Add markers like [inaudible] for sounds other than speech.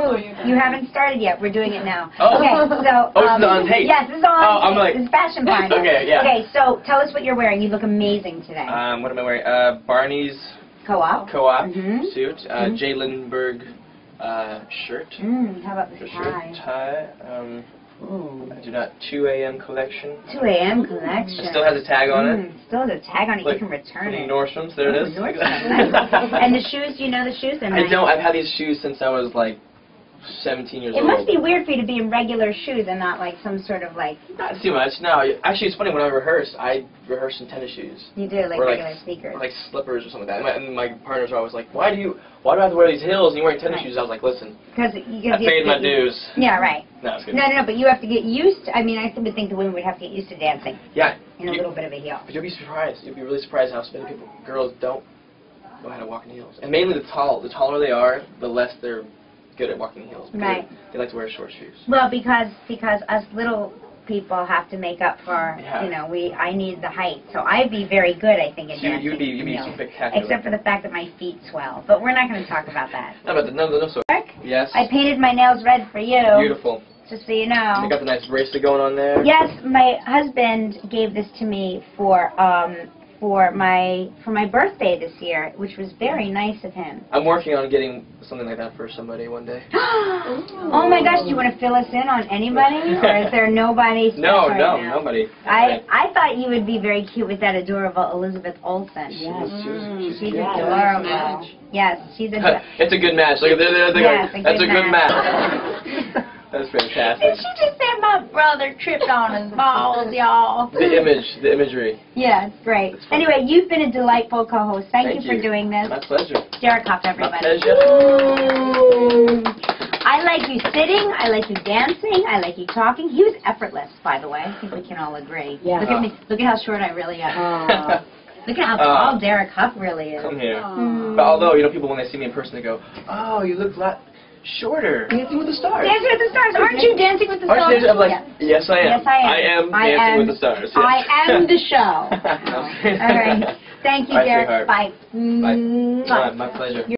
Smooth. You haven't started yet. We're doing it now. Oh. Okay, so. [laughs] Oh, this um, on tape. Yes, this is on Oh, I'm like- This is Fashion. [laughs] Okay, yeah. Okay, so tell us what you're wearing. You look amazing today. Um, what am I wearing? Uh, Barney's Co-op. co-op Mhm. suit, uh, Mhm. J. Lindeberg uh, shirt, Mm, how about the this shirt tie? tie. Um, Ooh. I do not 2 a.m. collection. 2 a.m. collection. It still has a tag on it. Mm, still has a tag on it. You can return it. Nordstrom's, there Oh, it is. Nordstrom, nice. [laughs] and the shoes, do you know the shoes? They're I nice. don't. I've had these shoes since I was like 17 years It old. must be weird for you to be in regular shoes and not like some sort of like Not too much. No, actually, it's funny. When I rehearse, I rehearse in tennis shoes. you do like or like, regular sneakers. or like slippers or something like that. And my, and my partners are always like, "Why do you? Why do I have to wear these heels and you're wearing tennis Right. shoes?" I was like, "Listen, Because you I paid my get, dues." Yeah, right. No, it's good. No, no, no. But you have to get used. To, I mean, I would think the women would have to get used to dancing Yeah. in a little bit of a heel. But you'll be surprised. You'll be really surprised how many people, girls, don't know how to walk in heels. And mainly the tall. The taller they are, the less they're good at walking in heels. Right. They like to wear short shoes. Well, because because us little people have to make up for Yeah. you know we I need the height, so I'd be very good I think in So you, dancing. you'd be you'd be you know, spectacular. except for the fact that my feet swell. But we're not going to talk about that. no, but no, no, no, so yes. I painted my nails red for you, Beautiful. just so you You know. got the nice bracelet going on there. Yes, my husband gave this to me for um for my for my birthday this year, which was very nice of him. I'm working on getting something like that for somebody one day. [gasps] oh my gosh, do you want to fill us in on anybody, or is there [laughs] nobody? special No, right no, now? nobody. I I thought you would be very cute with that adorable Elizabeth Olsen. She was- she Mm, she's she's cute. adorable. Yes, she's [laughs] adorable. it's a good match. Look at. Yes, a That's a good match. match. [laughs] That's fantastic. Did fantastic. she just say my brother tripped on his balls, y'all? The image, the imagery. Yeah, it's great. Anyway, you've been a delightful co-host. Thank, Thank you for doing this. My pleasure. Derek Hough, My everybody. pleasure. Ooh. I like you sitting. I like you dancing. I like you talking. He was effortless, by the way. I think we can all agree. Yeah. Look at me. Look at how short I really am. Aw. [laughs] Look at how Uh, tall Derek Hough really is. Come here. Mm. But although, you know, people when they see me in person, they go, "Oh, you look a lot shorter." Dancing with the Stars. Dancing with the Stars. Aren't you Dancing with the Aren't Stars? you dancing? I'm like, Yeah. yes, I am. Yes, I am. I am I Dancing am- with the Stars. I am the [laughs] show. No. All right. Thank you, Bye, Derek. sweetheart. Bye. Bye. Mwah. My, my pleasure.